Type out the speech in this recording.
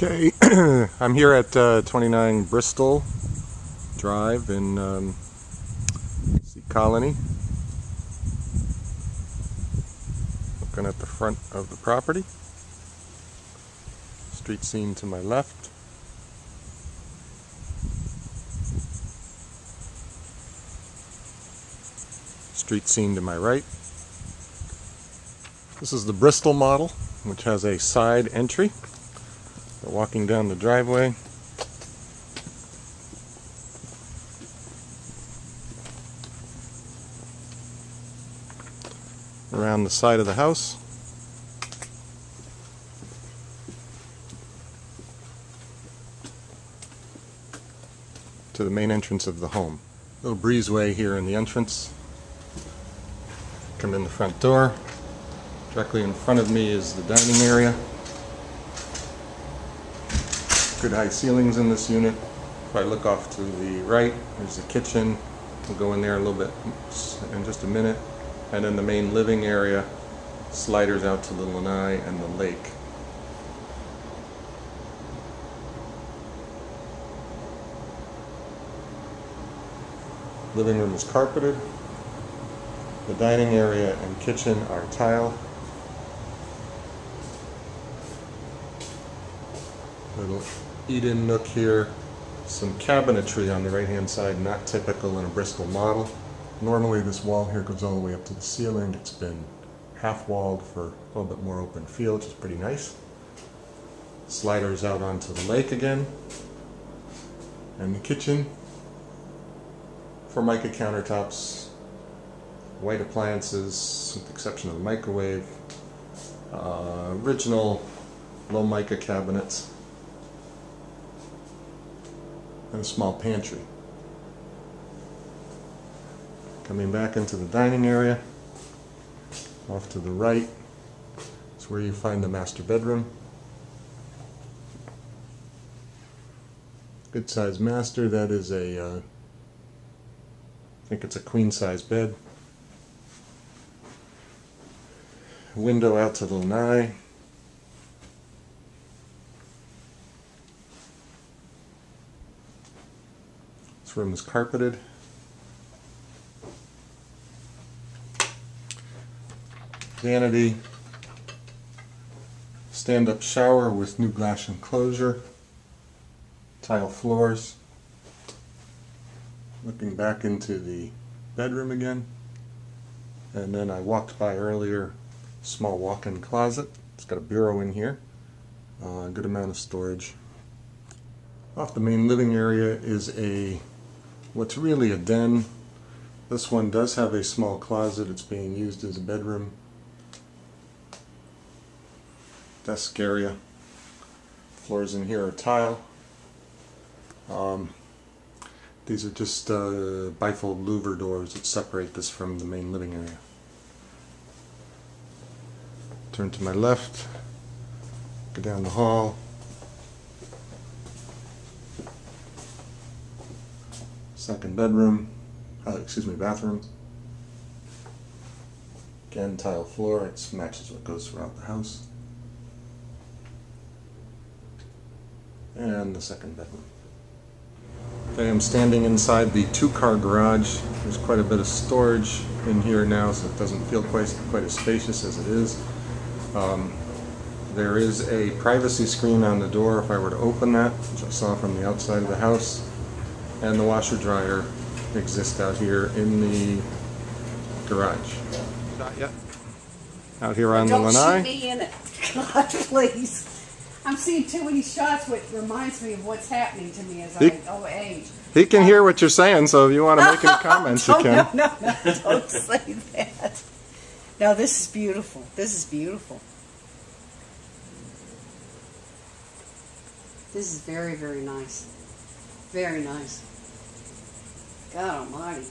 Okay, I'm here at uh, 29 Bristol Drive in um, Sea Colony. Looking at the front of the property. Street scene to my left. Street scene to my right. This is the Bristol model, which has a side entry. Walking down the driveway. Around the side of the house. To the main entrance of the home. Little breezeway here in the entrance. Come in the front door. Directly in front of me is the dining area. Good high ceilings in this unit. If I look off to the right, there's the kitchen. We'll go in there a little bit in just a minute. And then the main living area sliders out to the lanai and the lake. Living room is carpeted. The dining area and kitchen are tile. Little eat-in nook here. Some cabinetry on the right-hand side, not typical in a Bristol model. Normally this wall here goes all the way up to the ceiling. It's been half-walled for a little bit more open feel, which is pretty nice. Sliders out onto the lake again. And the kitchen. Formica countertops, white appliances, with the exception of the microwave. Uh, original low mica cabinets and a small pantry. Coming back into the dining area, off to the right is where you find the master bedroom. Good size master, that is a, uh, I think it's a queen size bed. Window out to the lanai. This room is carpeted. Vanity. Stand-up shower with new glass enclosure. Tile floors. Looking back into the bedroom again. And then I walked by earlier, small walk-in closet. It's got a bureau in here. Uh, good amount of storage. Off the main living area is a what's really a den. This one does have a small closet. It's being used as a bedroom. Desk area. Floors in here are tile. Um, these are just uh, bifold louver doors that separate this from the main living area. Turn to my left, go down the hall, Second bedroom, uh, excuse me, bathroom. Again, tile floor, it matches what goes throughout the house. And the second bedroom. I am standing inside the two-car garage. There's quite a bit of storage in here now, so it doesn't feel quite, quite as spacious as it is. Um, there is a privacy screen on the door if I were to open that, which I saw from the outside of the house and the washer dryer exist out here in the garage. Not yet. Out here on Don't the lanai. shoot me in it. God, please. I'm seeing too many shots, which reminds me of what's happening to me as He- I go age. He can hear what you're saying, so if you want to make any comments, you can. no, no, no, don't say that. No, this is beautiful. This is beautiful. This is very, very nice. Very nice. God almighty.